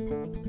Música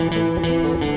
Música